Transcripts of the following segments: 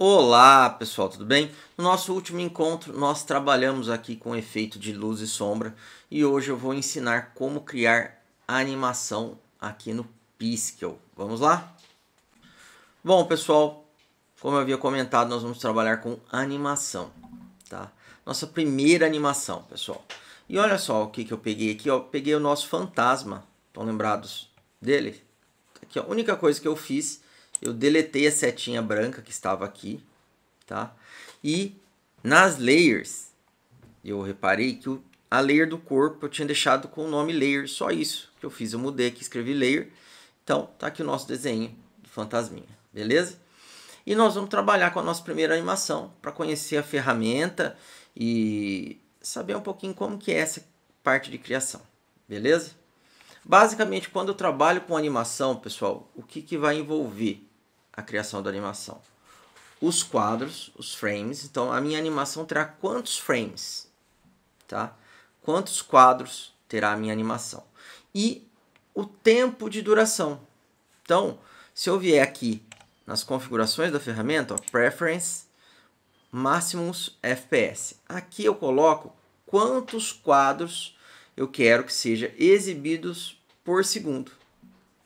Olá pessoal, tudo bem? No nosso último encontro nós trabalhamos aqui com efeito de luz e sombra e hoje eu vou ensinar como criar animação aqui no Piskel. Vamos lá? Bom pessoal, como eu havia comentado, nós vamos trabalhar com animação, tá? Nossa primeira animação, pessoal. E olha só o que, que eu peguei aqui, ó. Peguei o nosso fantasma, estão lembrados dele? Aqui, ó. A única coisa que eu fiz eu deletei a setinha branca que estava aqui, tá? E nas layers, eu reparei que a layer do corpo eu tinha deixado com o nome layer, só isso que eu fiz. Eu mudei aqui, escrevi layer. Então, tá aqui o nosso desenho do fantasminha, beleza? E nós vamos trabalhar com a nossa primeira animação para conhecer a ferramenta e saber um pouquinho como que é essa parte de criação, beleza? Basicamente, quando eu trabalho com animação, pessoal, o que, que vai envolver? A criação da animação. Os quadros, os frames. Então, a minha animação terá quantos frames? Tá? Quantos quadros terá a minha animação? E o tempo de duração. Então, se eu vier aqui nas configurações da ferramenta, ó, Preference, Máximos FPS. Aqui eu coloco quantos quadros eu quero que sejam exibidos por segundo.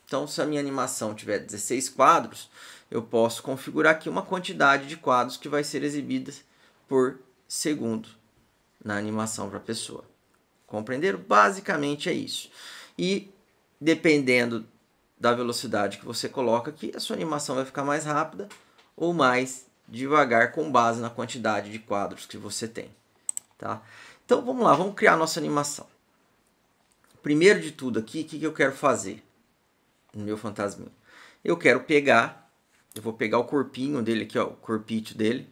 Então, se a minha animação tiver 16 quadros, eu posso configurar aqui uma quantidade de quadros que vai ser exibida por segundo na animação para a pessoa. Compreenderam? Basicamente é isso. E dependendo da velocidade que você coloca aqui, a sua animação vai ficar mais rápida ou mais devagar com base na quantidade de quadros que você tem. Tá? Então vamos lá, vamos criar nossa animação. Primeiro de tudo aqui, o que, que eu quero fazer no meu fantasminha? Eu quero pegar eu vou pegar o corpinho dele aqui, ó, o corpite dele.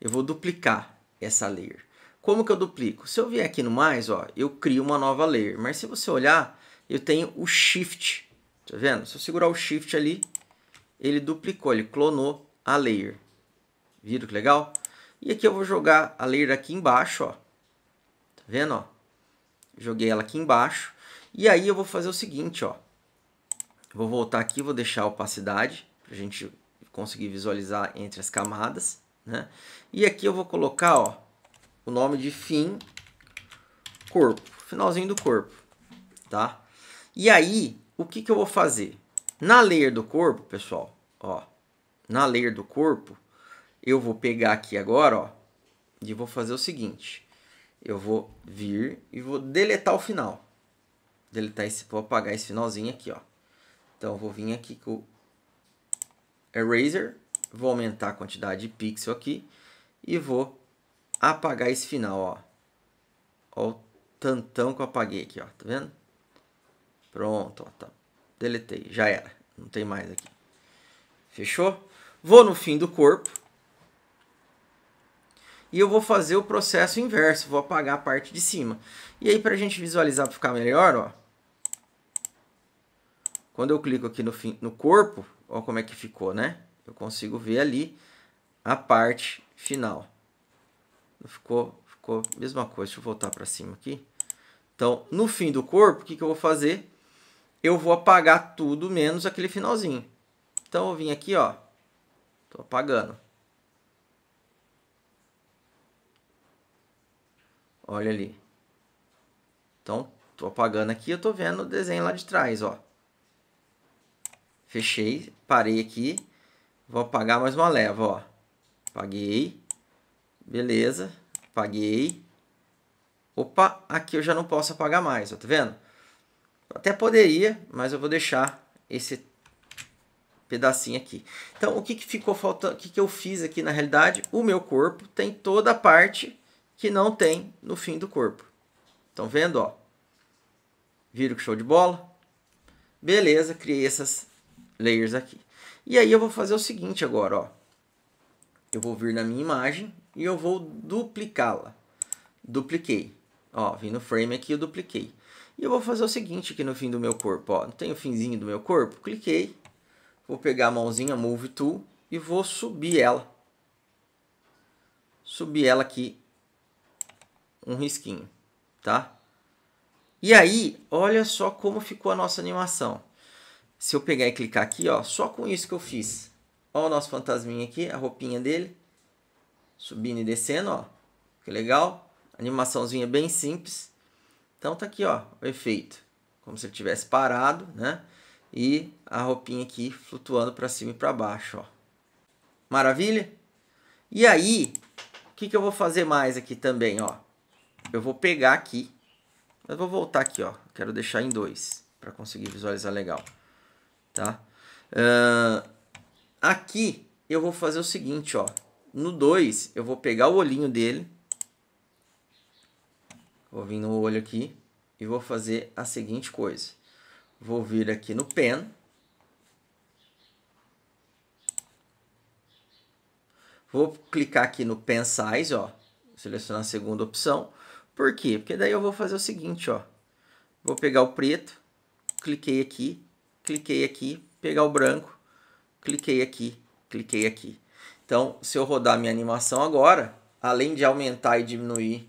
Eu vou duplicar essa layer. Como que eu duplico? Se eu vier aqui no mais, ó, eu crio uma nova layer. Mas se você olhar, eu tenho o Shift. Tá vendo? Se eu segurar o Shift ali, ele duplicou, ele clonou a layer. Viram que legal? E aqui eu vou jogar a layer aqui embaixo, ó. Tá vendo, ó? Joguei ela aqui embaixo. E aí eu vou fazer o seguinte, ó. Vou voltar aqui, vou deixar a opacidade, pra gente conseguir visualizar entre as camadas. Né? E aqui eu vou colocar ó, o nome de fim corpo, finalzinho do corpo. Tá? E aí, o que, que eu vou fazer? Na layer do corpo, pessoal, ó, na layer do corpo, eu vou pegar aqui agora, ó, e vou fazer o seguinte. Eu vou vir e vou deletar o final. Deletar esse, vou apagar esse finalzinho aqui, ó. Então, eu vou vir aqui com Eraser, vou aumentar a quantidade de pixel aqui e vou apagar esse final, ó. Ó o tantão que eu apaguei aqui, ó, tá vendo? Pronto, ó, tá. Deletei, já era, não tem mais aqui. Fechou? Vou no fim do corpo. E eu vou fazer o processo inverso, vou apagar a parte de cima. E aí, para a gente visualizar, para ficar melhor, ó. Quando eu clico aqui no, fim, no corpo, Olha como é que ficou, né? Eu consigo ver ali a parte final. Ficou, ficou a mesma coisa. Deixa eu voltar para cima aqui. Então, no fim do corpo, o que, que eu vou fazer? Eu vou apagar tudo menos aquele finalzinho. Então, eu vim aqui, ó. Tô apagando. Olha ali. Então, tô apagando aqui, eu tô vendo o desenho lá de trás, ó. Fechei, parei aqui. Vou apagar mais uma leva, ó. Apaguei. Beleza. Apaguei. Opa, aqui eu já não posso apagar mais, ó, tá vendo? Até poderia, mas eu vou deixar esse pedacinho aqui. Então, o que, que ficou faltando? O que, que eu fiz aqui na realidade? O meu corpo tem toda a parte que não tem no fim do corpo. Estão vendo, ó? Viram que show de bola? Beleza, criei essas layers aqui. E aí eu vou fazer o seguinte agora, ó. Eu vou vir na minha imagem e eu vou duplicá-la. Dupliquei. Ó, vim no frame aqui, eu dupliquei. E eu vou fazer o seguinte aqui no fim do meu corpo, ó. Não tem o finzinho do meu corpo? Cliquei. Vou pegar a mãozinha Move Tool e vou subir ela. Subir ela aqui um risquinho, tá? E aí, olha só como ficou a nossa animação. Se eu pegar e clicar aqui, ó, só com isso que eu fiz. Ó o nosso fantasminha aqui, a roupinha dele. subindo e descendo, ó. Que legal. Animaçãozinha bem simples. Então tá aqui, ó, o efeito. Como se ele tivesse parado, né? E a roupinha aqui flutuando para cima e para baixo, ó. Maravilha? E aí, o que, que eu vou fazer mais aqui também, ó? Eu vou pegar aqui, eu vou voltar aqui, ó. Quero deixar em dois para conseguir visualizar legal, tá? Uh, aqui eu vou fazer o seguinte, ó. No 2, eu vou pegar o olhinho dele. Vou vir no olho aqui e vou fazer a seguinte coisa. Vou vir aqui no pen. Vou clicar aqui no pen size, ó. Selecionar a segunda opção. Por quê? Porque daí eu vou fazer o seguinte, ó. Vou pegar o preto, cliquei aqui, cliquei aqui, pegar o branco, cliquei aqui, cliquei aqui. Então, se eu rodar minha animação agora, além de aumentar e diminuir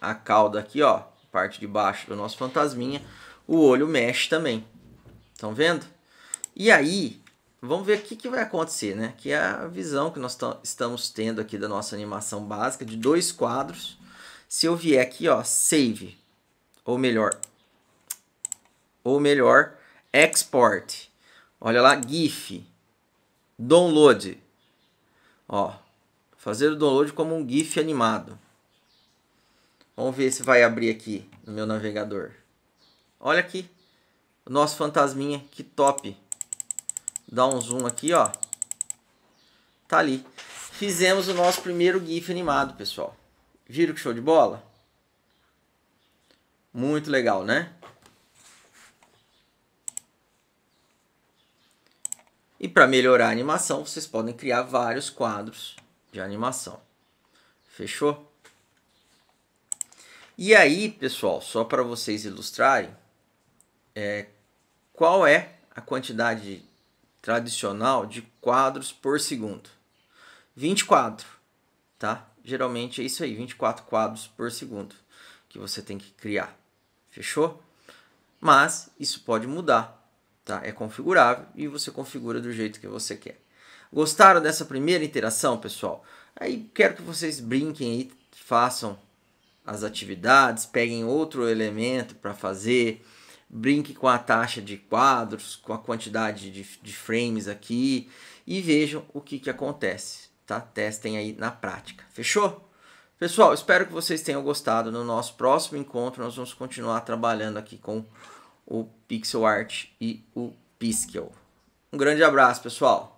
a cauda aqui, ó, parte de baixo do nosso fantasminha, o olho mexe também. Estão vendo? E aí, vamos ver o que, que vai acontecer, né? Que é a visão que nós estamos tendo aqui da nossa animação básica de dois quadros. Se eu vier aqui, ó, save, ou melhor, ou melhor, export. Olha lá, GIF, download. Ó, fazer o download como um GIF animado. Vamos ver se vai abrir aqui no meu navegador. Olha aqui, o nosso fantasminha, que top. Dá um zoom aqui, ó. Tá ali. Fizemos o nosso primeiro GIF animado, pessoal. Viram que show de bola? Muito legal, né? E para melhorar a animação, vocês podem criar vários quadros de animação. Fechou? E aí, pessoal, só para vocês ilustrarem, é, qual é a quantidade tradicional de quadros por segundo? 24, tá? Geralmente é isso aí, 24 quadros por segundo que você tem que criar. Fechou? Mas isso pode mudar Tá? É configurável e você configura do jeito que você quer. Gostaram dessa primeira interação, pessoal? Aí quero que vocês brinquem aí, façam as atividades, peguem outro elemento para fazer, brinque com a taxa de quadros, com a quantidade de, de frames aqui e vejam o que, que acontece. Tá? Testem aí na prática. Fechou? Pessoal, espero que vocês tenham gostado. No nosso próximo encontro, nós vamos continuar trabalhando aqui com o Pixel Art e o Piskel. Um grande abraço, pessoal!